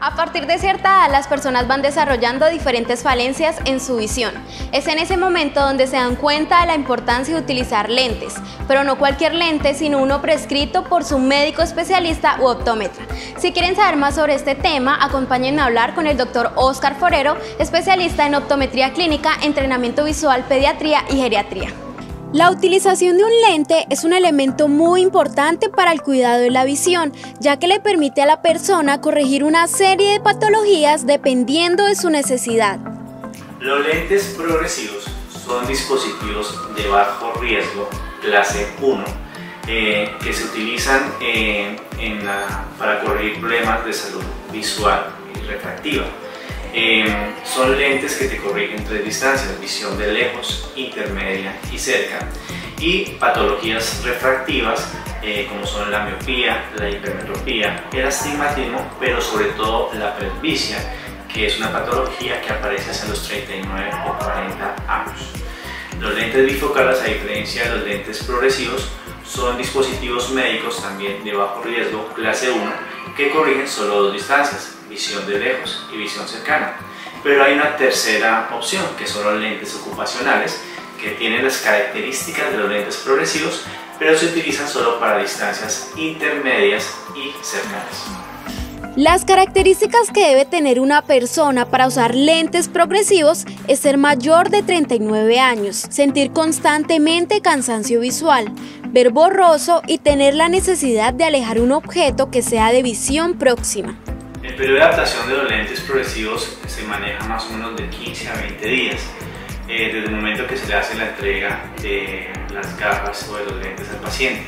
A partir de cierta edad, las personas van desarrollando diferentes falencias en su visión. Es en ese momento donde se dan cuenta de la importancia de utilizar lentes, pero no cualquier lente, sino uno prescrito por su médico especialista u optómetra. Si quieren saber más sobre este tema, acompáñenme a hablar con el doctor Oscar Forero, especialista en optometría clínica, entrenamiento visual, pediatría y geriatría. La utilización de un lente es un elemento muy importante para el cuidado de la visión, ya que le permite a la persona corregir una serie de patologías dependiendo de su necesidad. Los lentes progresivos son dispositivos de bajo riesgo, clase 1, eh, que se utilizan eh, para corregir problemas de salud visual y refractiva. Em, son lentes que te corrigen tres distancias, visión de lejos, intermedia y cerca, y patologías refractivas eh, como son la miopía, la hipermetropía, el astigmatismo, pero sobre todo la presbicia, que es una patología que aparece hacia los 39 o 40 años. Los lentes bifocales, a diferencia de los lentes progresivos, son dispositivos médicos también de bajo riesgo, clase 1, que corrigen solo dos distancias, visión de lejos y visión cercana. Pero hay una tercera opción, que son los lentes ocupacionales, que tienen las características de los lentes progresivos, pero se utilizan solo para distancias intermedias y cercanas. Las características que debe tener una persona para usar lentes progresivos es ser mayor de 39 años, sentir constantemente cansancio visual, ver borroso y tener la necesidad de alejar un objeto que sea de visión próxima. El periodo de adaptación de los lentes progresivos se maneja más o menos de 15 a 20 días, eh, desde el momento que se le hace la entrega de las gafas o de los lentes al paciente.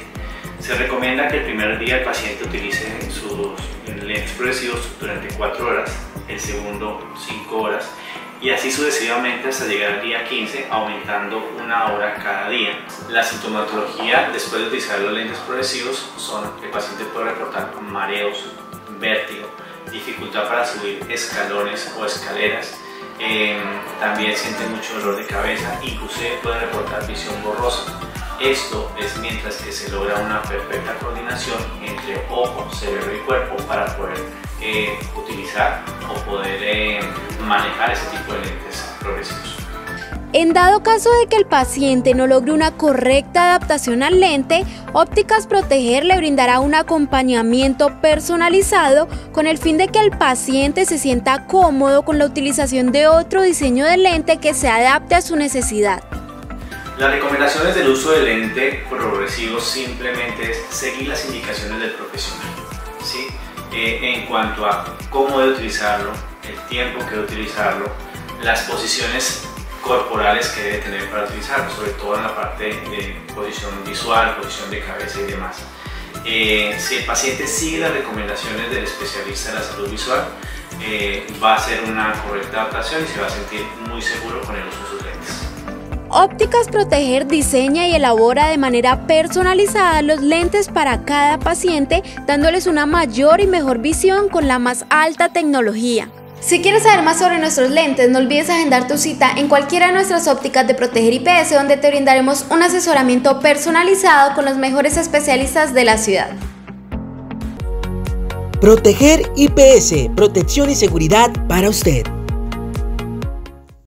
Se recomienda que el primer día el paciente utilice sus lentes progresivos durante 4 horas, el segundo 5 horas y así sucesivamente hasta llegar al día 15 aumentando una hora cada día. La sintomatología después de utilizar los lentes progresivos son el paciente puede reportar mareos, vértigo, dificultad para subir escalones o escaleras, em, también siente mucho dolor de cabeza, inclusive puede reportar visión borrosa. Esto es mientras que se logra una perfecta coordinación entre ojo, cerebro y cuerpo para poder eh, utilizar poder eh, manejar ese tipo de lentes progresivos. En dado caso de que el paciente no logre una correcta adaptación al lente, Ópticas Proteger le brindará un acompañamiento personalizado con el fin de que el paciente se sienta cómodo con la utilización de otro diseño de lente que se adapte a su necesidad. Las recomendaciones del uso de lente progresivo simplemente es seguir las indicaciones del profesional. ¿sí? Eh, en cuanto a cómo debe utilizarlo, el tiempo que debe utilizarlo, las posiciones corporales que debe tener para utilizarlo, sobre todo en la parte de posición visual, posición de cabeza y demás. Eh, si el paciente sigue las recomendaciones del especialista de la salud visual, eh, va a hacer una correcta adaptación y se va a sentir muy seguro con el uso de sus lentes. Ópticas Proteger diseña y elabora de manera personalizada los lentes para cada paciente, dándoles una mayor y mejor visión con la más alta tecnología. Si quieres saber más sobre nuestros lentes, no olvides agendar tu cita en cualquiera de nuestras ópticas de Proteger IPS, donde te brindaremos un asesoramiento personalizado con los mejores especialistas de la ciudad. Proteger IPS, protección y seguridad para usted.